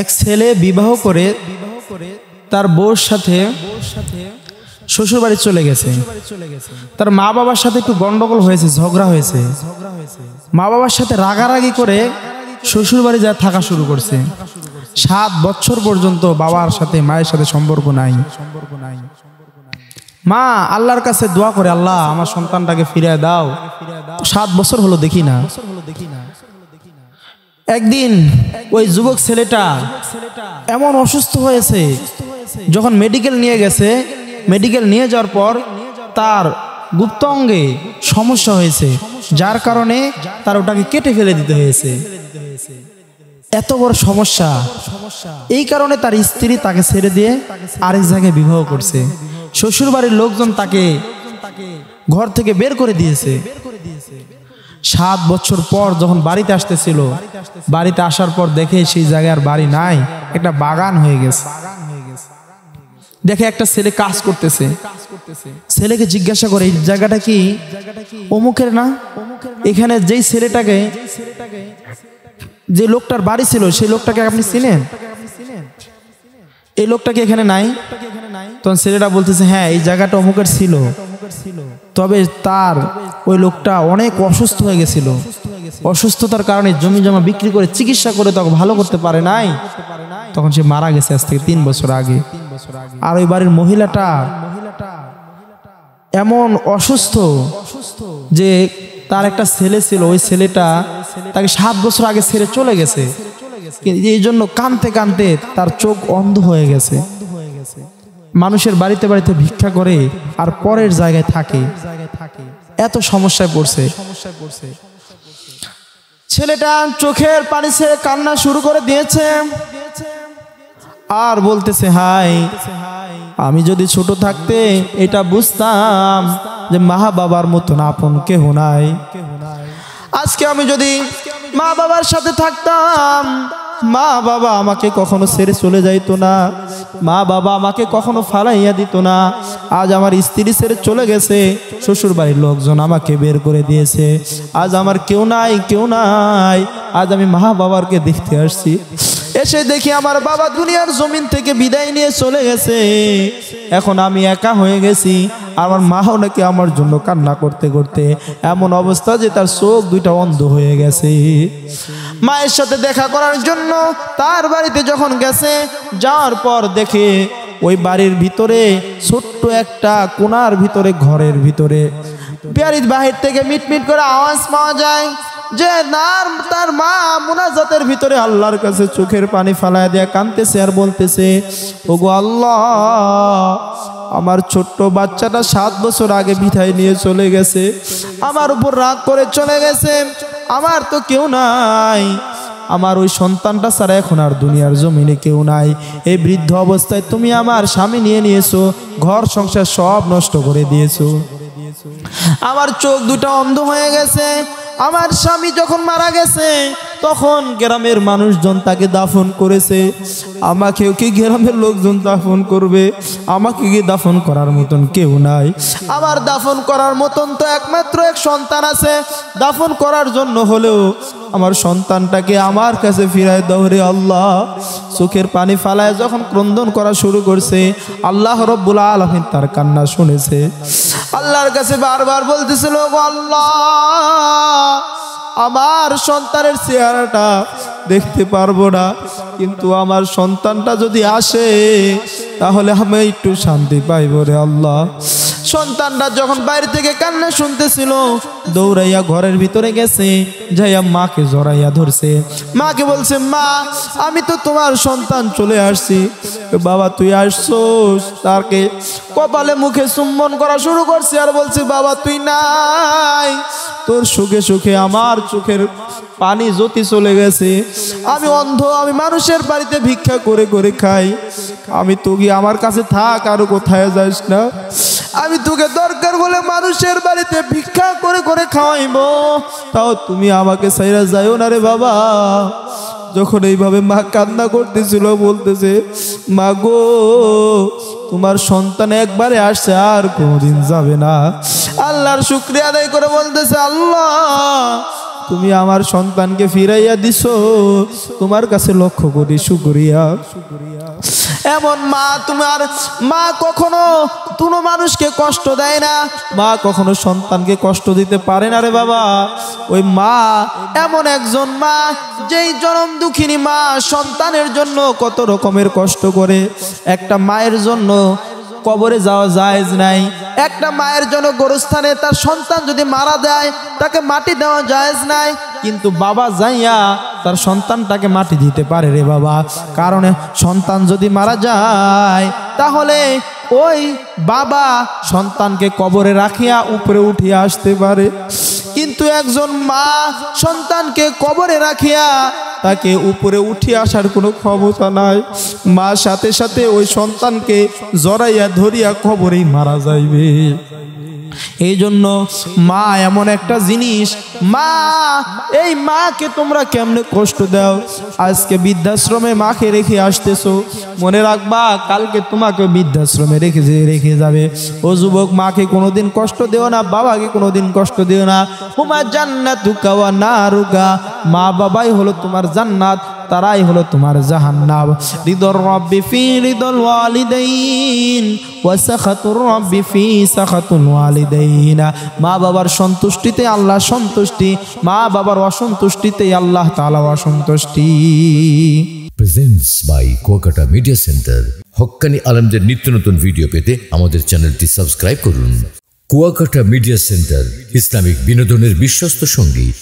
এক ছেলে বিবাহ করে তার বউর সাথে শ্বশুর বাড়ি চলে গেছে। তার মা বাবার সাথে একটু গন্ডগোল হয়েছে, ঝগড়া হয়েছে। মা বাবার সাথে রাগারাগি করে শ্বশুর বাড়ি যা থাকা শুরু করছে। সাত বছর পর্যন্ত বাবার সাথে, মায়ের সাথে সম্পর্ক নাই সম্পর্ক নাই। মা, আল্লাহর কাছে দোয়া করে, আল্লাহ, আমার সন্তানটাকে ফিরিয়ে দাও। সাত বছর হলো দেখি না। একদিন ওই যুবক ছেলেটা এমন অসুস্থ হয়েছে, যখন মেডিকেল নিয়ে গেছে মেডিকেল নিয়ে যাওয়ার পর তার গুপ্ত অঙ্গে সমস্যা হয়েছে, যার কারণে তার ওটাকে কেটে ফেলে দিতে হয়েছে। এত বড় সমস্যা। এই কারণে তার স্ত্রী তাকে ছেড়ে দিয়ে আরেক জায়গায় বিবাহ করছে। শ্বশুর বাড়ির লোকজন তাকে ঘর থেকে বের করে দিয়েছে। সাত বছর পর যখন বাড়িতে আসতেছিল, বাড়িতে আসার পর দেখে সেই জায়গায় আর বাড়ি নাই, একটা বাগান হয়ে গেছে। দেখে একটা ছেলে কাজ করতেছে। ছেলেকে জিজ্ঞাসা করে, এই জায়গাটা কি অমুকের না? এখানে যেই ছেলেটাকে, যে লোকটার বাড়ি ছিল, সেই লোকটাকে আপনি চিনেন? এই লোকটাকে এখানে নাই? তখন ছেলেটা বলতেছে হ্যাঁ এই জায়গাটা অমুকের ছিল। তবে তার ওই লোকটা অনেক অসুস্থ হয়ে গেছিল। অসুস্থতার কারণে জমি জমা বিক্রি করে চিকিৎসা করে তখন ভালো করতে পারে নাই। তখন সে মারা গেছে আজ থেকে তিন বছর আগে। আর ওই বাড়ির মহিলাটা এমন অসুস্থ যে তার একটা ছেলে ছিল, ওই ছেলেটা তাকে সাত বছর আগে ছেড়ে চলে গেছে। এই জন্য কানতে কানতে তার চোখ অন্ধ হয়ে গেছে। মানুষের বাড়িতে বাড়িতে ভিক্ষা করে আর পরের জায়গায় থাকে। এত সমস্যায় পড়ছে। ছেলেটা চোখের পানি ছেড়ে কান্না শুরু করে দিয়েছে আর বলতেছে, হাই, আমি যদি ছোট থাকতে এটা বুঝতাম যে মা বাবার মতন আপন কেহ নাই। আজকে আমি যদি মা বাবার সাথে থাকতাম মা বাবা আমাকে কখনো ছেড়ে চলে যাইতো না। মা বাবা আমাকে কখনো ফালাইয়া দিত না। আজ আমার স্ত্রী ছেড়ে চলে গেছে। শ্বশুর বাড়ির লোকজন আমাকে বের করে দিয়েছে। আজ আমার কেউ নাই কেউ নাই। আজ আমি মা বাবারকে দেখতে আসছি। এসে দেখি আমার বাবা দুনিয়ার জমিন থেকে বিদায় নিয়ে চলে গেছে। এখন আমি একা হয়ে গেছি। আমার মাও নাকি আমার জন্য কান্না করতে করতে এমন অবস্থা যে তার চোখ দুইটা অন্ধ হয়ে গেছে। মায়ের সাথে দেখা করার জন্য তার বাড়িতে যখন গেছে, যাওয়ার পর দেখে ওই বাড়ির ভিতরে ছোট্ট একটা কোনার ভিতরে, ঘরের ভিতরে। বিহারির বাহির থেকে মিটমিট করে আওয়াজ পাওয়া যায় যে নার তার মা মুনাজাতের ভিতরে আল্লাহর কাছে চোখের পানি ফালায় দেয়া কানতেছে আর বলতেছে, ওগো আল্লাহ, আমার ছোট্ট বাচ্চাটা সাত বছর আগে বিদায় নিয়ে চলে গেছে। আমার উপর রাগ করে চলে গেছে। আমার তো কেউ নাই। আমার ওই সন্তানটা ছাড়া এখন আর দুনিয়ার জমিনে কেউ নাই। এই বৃদ্ধ অবস্থায় তুমি আমার স্বামী নিয়ে নিয়েছো, ঘর সংসার সব নষ্ট করে দিয়েছ। আমার চোখ দুটো অন্ধ হয়ে গেছে। আমার স্বামী যখন মারা গেছে তখন গ্রামের মানুষজন তাকে দাফন করেছে। আমাকেও কি গ্রামের লোকজন দাফন করবে? আমাকে কি দাফন করার মতন কেউ নাই। আমার দাফন করার মতন তো একমাত্র এক সন্তান আছে। দাফন করার জন্য হলেও আমার সন্তানটাকে আমার কাছে ফিরায় দৌড়ে আল্লাহ। চোখের পানি ফালায় যখন ক্রন্দন করা শুরু করছে, আল্লাহ রব্বুল আলমিন তার কান্না শুনেছে। আল্লাহর কাছে বারবার বলতেছিল আল্লাহ আমার সন্তানের চেহারাটা দেখতে পারব না। কিন্তু আমার সন্তানটা যদি আসে, তাহলে আমি একটু শান্তি পাইব রে আল্লাহ। সন্তানরা যখন বাইরে থেকে কান্না শুনতেছিল, দৌড়াইয়া ঘরের ভিতরে গেছে, যাইয়া মাকে জড়াইয়া ধরছে। মাকে বলছে, মা, আমি তো তোমার সন্তান চলে আসছি। বাবা, তুই আসছোস? তাকে কপালে মুখে চুম্বন করা শুরু করছে আর বলছে, বাবা, তুই নাই। তোর সুখে সুখে আমার চোখের পানি জ্যোতি চলে গেছে। আমি অন্ধ, আমি মানুষের বাড়িতে ভিক্ষা করে করে খাই। আমি তুই আমার কাছে থাক, আর কোথায় যাস না। আমি তোকে দরকার বলে মানুষের বাড়িতে ভিক্ষা করে করে খাওয়াইব। তাও তুমি আমাকে সাইরা যাইও না রে বাবা। যখন এইভাবে মা কান্না করতেছিল, বলতেছে, মা গো, তোমার সন্তান একবারে আসছে, আর কোনোদিন যাবে না। আল্লাহর শুক্রিয়া আদায় করে বলতেছে, আল্লাহ, তুমি আমার সন্তানকে ফিরাইয়া দিছ। তোমার কাছে লক্ষ্য করি শুকরিয়া। এমন মা তোমার, মা কখনো কোনো মানুষকে কষ্ট দেয় না। মা কখনো সন্তানকে কষ্ট দিতে পারে না রে বাবা। ওই মা, এমন একজন মা, যেই জনম দুঃখিনী মা সন্তানের জন্য কত রকমের কষ্ট করে। একটা মায়ের জন্য কবরে যাওয়া জায়েজ নাই। একটা মায়ের জন্য গোরস্থানে তার সন্তান যদি মারা যায়, তাকে মাটি দেওয়া জায়েজ নাই। কিন্তু বাবা যাইয়া তার সন্তানটাকে মাটি দিতে পারে রে বাবা। কারণে সন্তান যদি মারা যায়, তাহলে ওই বাবা সন্তানকে কবরে রাখিয়া উপরে উঠিয়া আসতে পারে। কিন্তু একজন মা সন্তানকে কবরে রাখিয়া তাকে উপরে উঠে আসার কোনো ক্ষমতা নাই। মা সাথে সাথে ওই সন্তানকে জড়াইয়া ধরিয়া কবরেই মারা যাইবে। এই জন্য মা এমন একটা জিনিস, মা, এই মাকে তোমরা কেমনে কষ্ট দাও? আজকে বৃদ্ধাশ্রমে মাকে রেখে আসতেছো, মনে রাখবা, কালকে তোমাকে বৃদ্ধাশ্রমে রেখে রেখে যাবে। ও যুবক মাকে কোনোদিন কষ্ট দিও না, বাবাকে কোনোদিন কষ্ট দিও না। হুমা জান্নাত না রুকা মা বাবাই হলো তোমার জান্নাত। তারাই হলো তোমার জাহান্নাম। রিদর রব্বি ফি রিদল ওয়ালিদাইন, ওয়া সাখাতুর রব্বি ফি সাখাতুল ওয়ালিদাইন। মা বাবার সন্তুষ্টিতে আল্লাহ সন্তুষ্টি, মা বাবার অসন্তুষ্টিতে আল্লাহ তাআলা অসন্তুষ্টি। Presents by Kuakata media centre হক্কানি আলমদের নিত্য নতুন ভিডিও পেতে আমাদের চ্যানেলটি সাবস্ক্রাইব করুন। কুয়াকাটা মিডিয়া সেন্টার ইসলামিক বিনোদনের বিশ্বস্ত সঙ্গী।